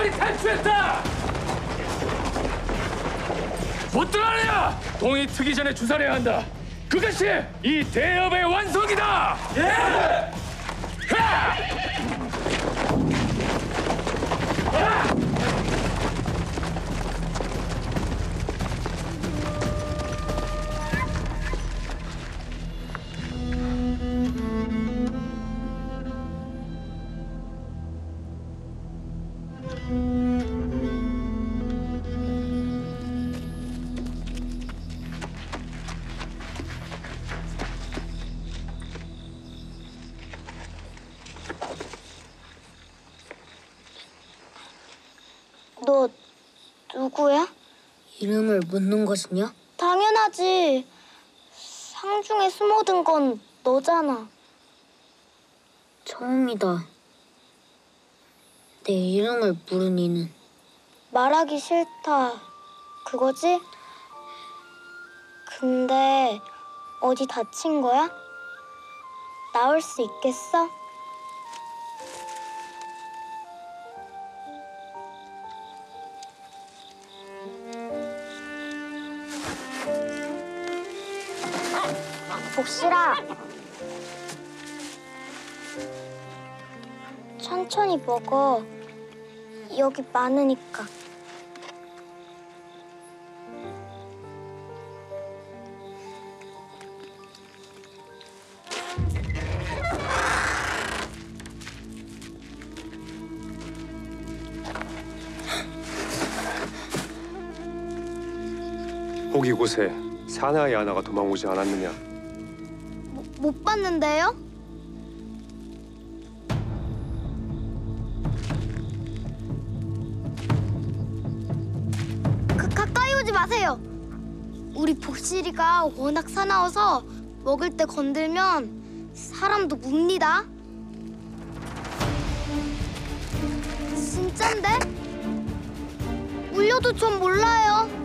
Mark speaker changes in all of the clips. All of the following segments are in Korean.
Speaker 1: 적이 탈출했다! 못 들어가냐! 동이 트기 전에 주사해야 한다. 그것이 이 대업의 완성이다! 예!
Speaker 2: 너
Speaker 3: 이름을 묻는 것이냐?
Speaker 2: 당연하지. 상중에 숨어든 건 너잖아.
Speaker 3: 처음이다. 내 이름을 부른 이는
Speaker 2: 말하기 싫다. 그거지? 근데 어디 다친 거야? 나올 수 있겠어? 복실아. 천천히 먹어. 여기 많으니까.
Speaker 4: 혹 이곳에 사나이 하나가 도망오지 않았느냐?
Speaker 2: 뭐, 못 봤는데요? 그 가까이 오지 마세요. 우리 복실이가 워낙 사나워서 먹을 때 건들면 사람도 묵니다. 진짠데? 울려도 전 몰라요.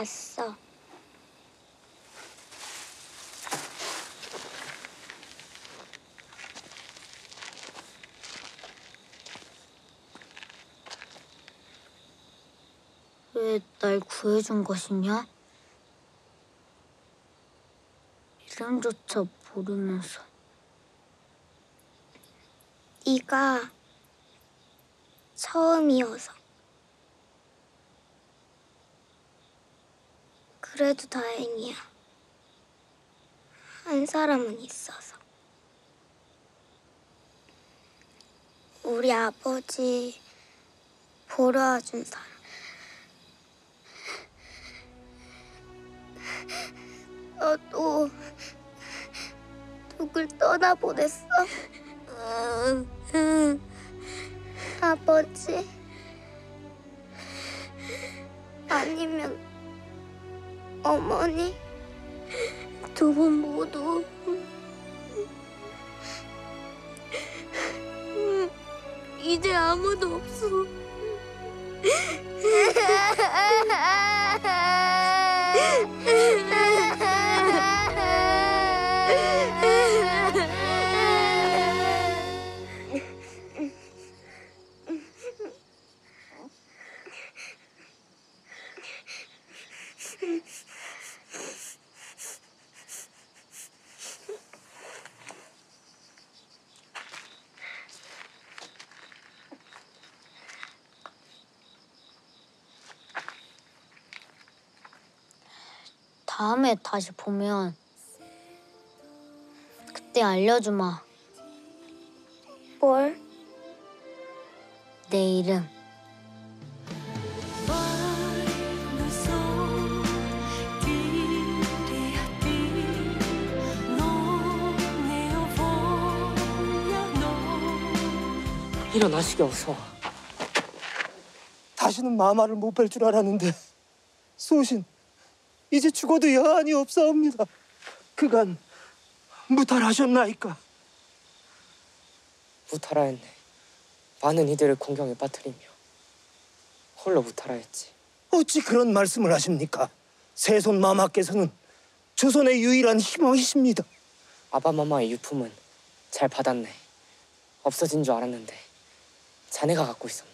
Speaker 2: 갔어.
Speaker 3: 왜 날 구해준 것이냐? 이름조차 모르면서
Speaker 2: 네가 처음이어서. 그래도 다행이야. 한 사람은 있어서. 우리 아버지 보러 와준 사람. 너도 누굴 떠나보냈어? 아버지? 아니면 어머니? 두 분 모두 이제 아무도 없어.
Speaker 3: 다음에 다시 보면 그때 알려주마.
Speaker 2: 뭘?
Speaker 3: 내 이름.
Speaker 5: 일어나시게 어서. 다시는 마마를 못 뵐 줄 알았는데 소신 이제 죽어도 여한이 없사옵니다. 그간 무탈하셨나이까?
Speaker 6: 무탈하였네. 많은 이들을 공경에 빠뜨리며 홀로 무탈하였지.
Speaker 5: 어찌 그런 말씀을 하십니까? 세손 마마께서는 조선의 유일한 희망이십니다.
Speaker 6: 아바마마의 유품은 잘 받았네. 없어진 줄 알았는데 자네가 갖고 있었나?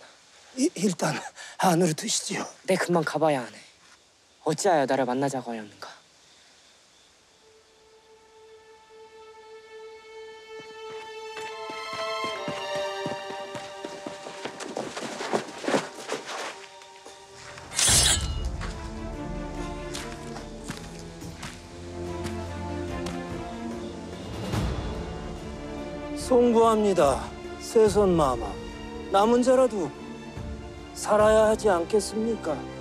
Speaker 5: 이- 일단 안으로 드시지요.
Speaker 6: 내 금방 가봐야 하네. 어찌하여 나를 만나자고 하였는가?
Speaker 5: 송구합니다. 세손 마마. 남은 자라도 살아야 하지 않겠습니까?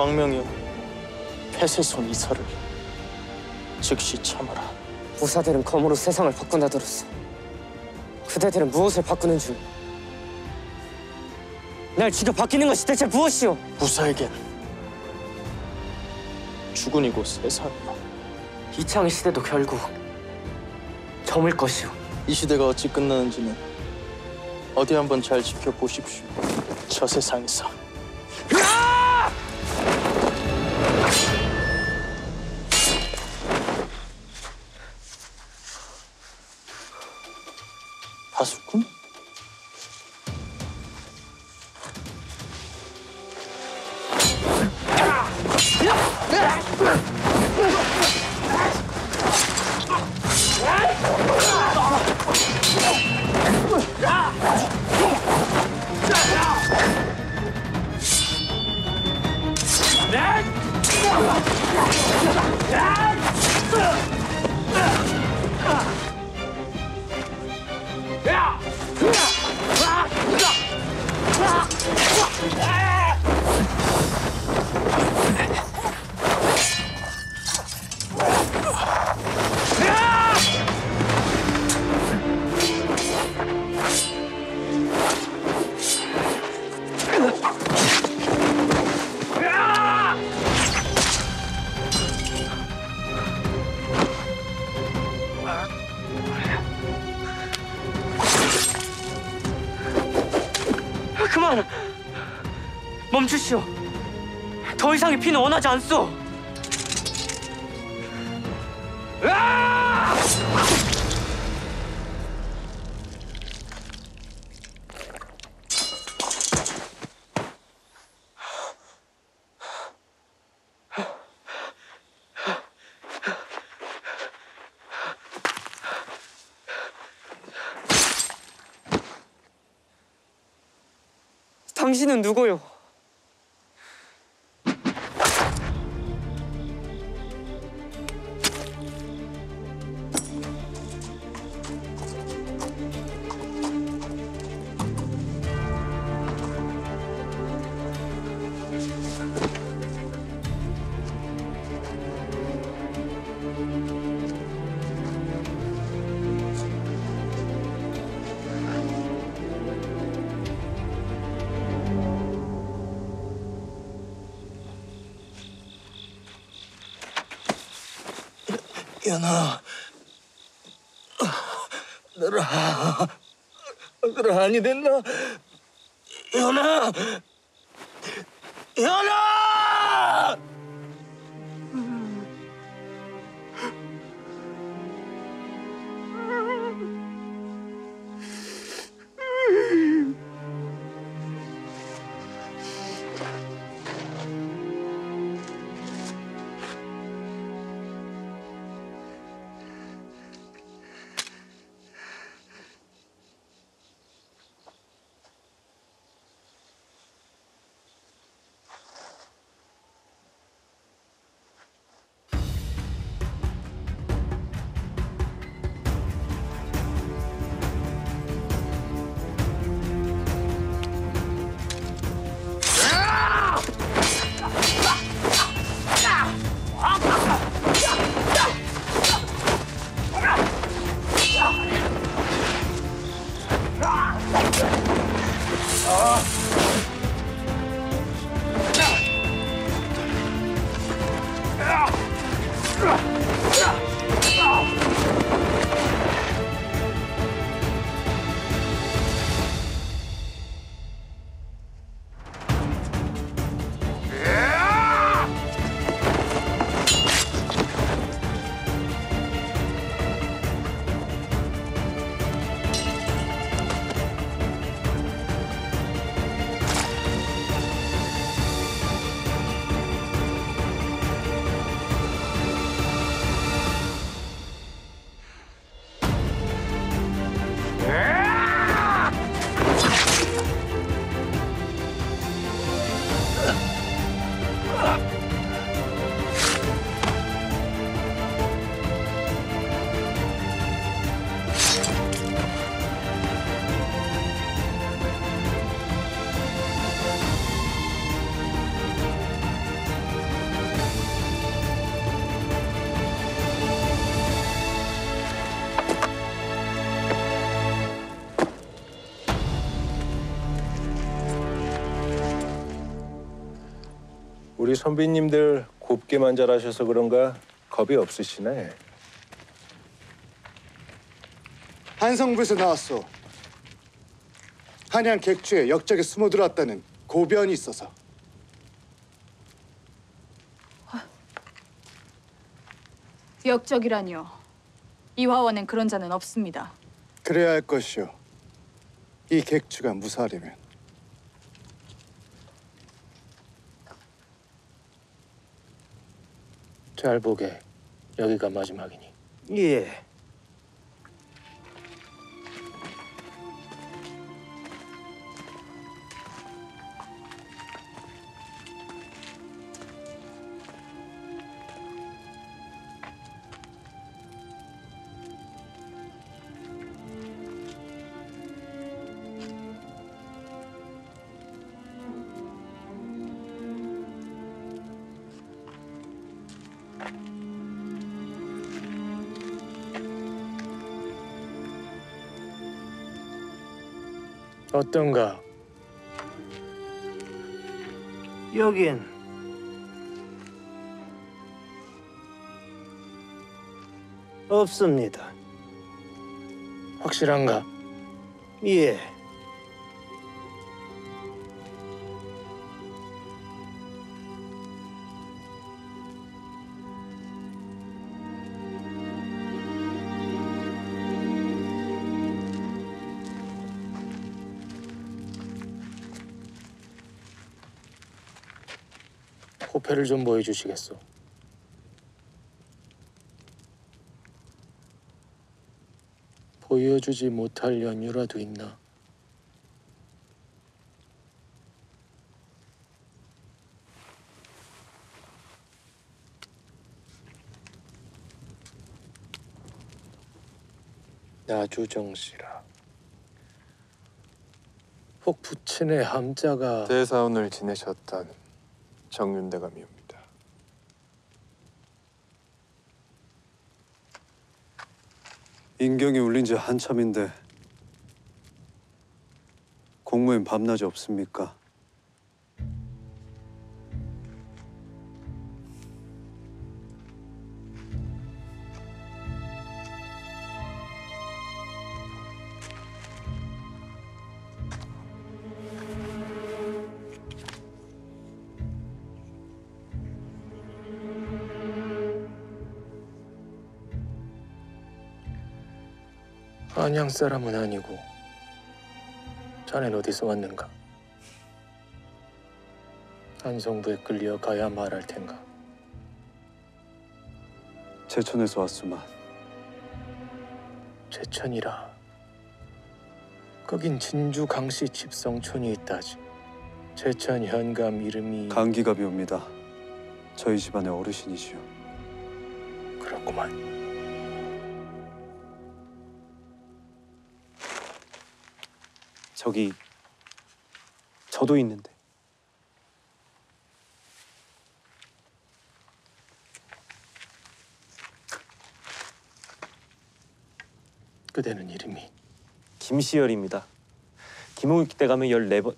Speaker 7: 왕명이여 폐쇄손 이설을 즉시 참아라
Speaker 6: 무사들은 검으로 세상을 바꾼다 들었어. 그대들은 무엇을 바꾸는 줄? 날 죽여 바뀌는 것이 대체 무엇이오?
Speaker 7: 무사에겐 죽은 이고 세상이요
Speaker 6: 이창의 시대도 결국 저물 것이오.
Speaker 7: 이 시대가 어찌 끝나는지는 어디 한번 잘 지켜보십시오 저 세상에서 파수꾼?
Speaker 6: 그 멈추시오. 더 이상의 피는 원하지 않소. 당신은 누구요?
Speaker 5: 연아, 너라, 너라 아니 됐나? 연아, 연아! 아!
Speaker 4: 우리 선배님들 곱게만 잘하셔서 그런가 겁이 없으시네.
Speaker 8: 한성부에서 나왔소. 한양 객주에 역적에 숨어 들어왔다는 고변이 있어서
Speaker 9: 역적이라니요. 이화원엔 그런 자는 없습니다.
Speaker 8: 그래야 할 것이오. 이 객주가 무사하려면
Speaker 1: 잘 보게. 여기가 마지막이니.
Speaker 5: 예.
Speaker 1: 어떤가?
Speaker 5: 여긴 없습니다.
Speaker 1: 확실한가?
Speaker 5: 예.
Speaker 1: 호패를 좀 보여주시겠소? 보여주지 못할 연유라도 있나? 나주정씨라. 혹 부친의 함자가
Speaker 4: 대사원을 지내셨던 정윤대감이옵니다.
Speaker 10: 인경이 울린 지 한참인데 공무엔 밤낮이 없습니까?
Speaker 1: 안양 사람은 아니고 자넨 어디서 왔는가? 한성부에 끌려 가야 말할 텐가?
Speaker 10: 제천에서 왔수만
Speaker 1: 제천이라. 거긴 진주 강씨 집성촌이 있다지. 제천 현감 이름이
Speaker 10: 강기갑이 옵니다. 저희 집안의 어르신이시오.
Speaker 1: 그렇구만.
Speaker 11: 저기 저도 있는데
Speaker 1: 그대는 이름이
Speaker 11: 김시열입니다. 김홍익 때 가면 14번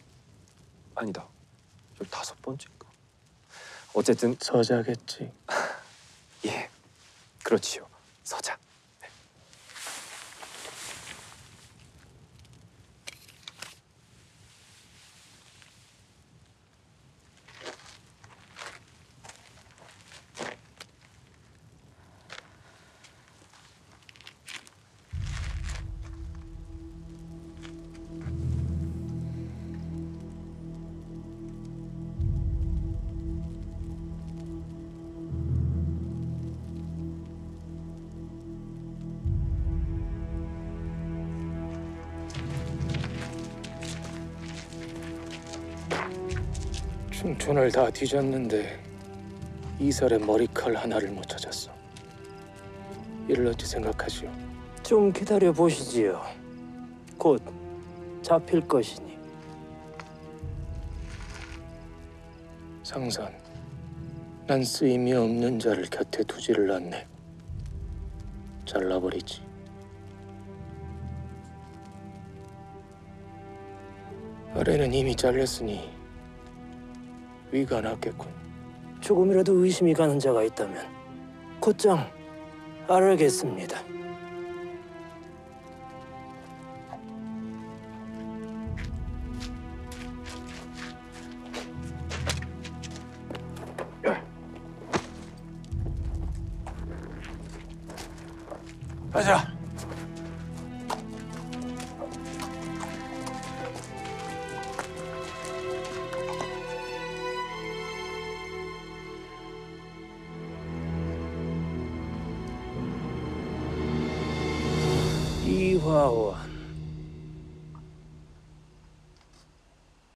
Speaker 11: 아니다. 15번째인가. 어쨌든
Speaker 1: 서자겠지.
Speaker 11: 예. 그렇지요.
Speaker 1: 충촌을 다 뒤졌는데 이설의 머리칼 하나를 못 찾았어. 이를 어찌 생각하시오?
Speaker 5: 좀 기다려 보시지요. 곧 잡힐 것이니.
Speaker 1: 상선, 난 쓰임이 없는 자를 곁에 두지를 않네. 잘라버리지. 아래는 이미 잘렸으니 위가 낫겠군.
Speaker 5: 조금이라도 의심이 가는 자가 있다면 곧장 알아겠습니다.
Speaker 1: 가자.